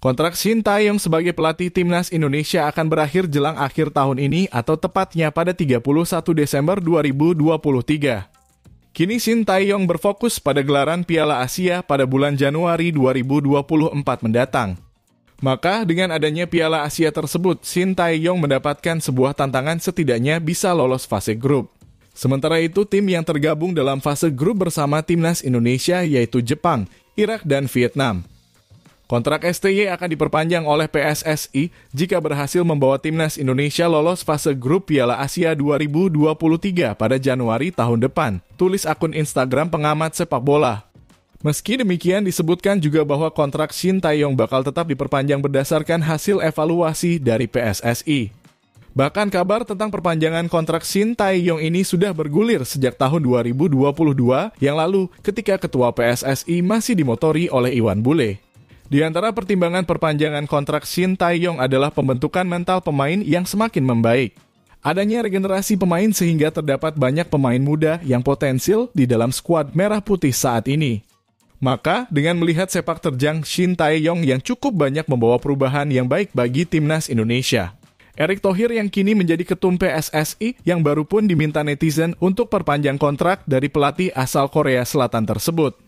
Kontrak Shin Taeyong sebagai pelatih timnas Indonesia akan berakhir jelang akhir tahun ini atau tepatnya pada 31 Desember 2023. Kini Shin Taeyong berfokus pada gelaran Piala Asia pada bulan Januari 2024 mendatang. Maka dengan adanya Piala Asia tersebut, Shin Taeyong mendapatkan sebuah tantangan setidaknya bisa lolos fase grup. Sementara itu, tim yang tergabung dalam fase grup bersama timnas Indonesia yaitu Jepang, Irak, dan Vietnam. Kontrak STY akan diperpanjang oleh PSSI jika berhasil membawa timnas Indonesia lolos fase grup Piala Asia 2023 pada Januari tahun depan, tulis akun Instagram pengamat sepak bola. Meski demikian, disebutkan juga bahwa kontrak Shin Taeyong bakal tetap diperpanjang berdasarkan hasil evaluasi dari PSSI. Bahkan kabar tentang perpanjangan kontrak Shin Taeyong ini sudah bergulir sejak tahun 2022 yang lalu ketika ketua PSSI masih dimotori oleh Iwan Bule. Di antara pertimbangan perpanjangan kontrak Shin Taeyong adalah pembentukan mental pemain yang semakin membaik. Adanya regenerasi pemain sehingga terdapat banyak pemain muda yang potensial di dalam skuad merah putih saat ini. Maka, dengan melihat sepak terjang Shin Taeyong yang cukup banyak membawa perubahan yang baik bagi timnas Indonesia. Erick Thohir yang kini menjadi ketum PSSI yang baru pun diminta netizen untuk perpanjang kontrak dari pelatih asal Korea Selatan tersebut.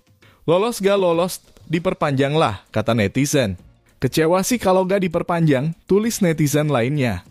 Lolos gak lolos, diperpanjanglah, kata netizen. Kecewa sih kalau gak diperpanjang, tulis netizen lainnya.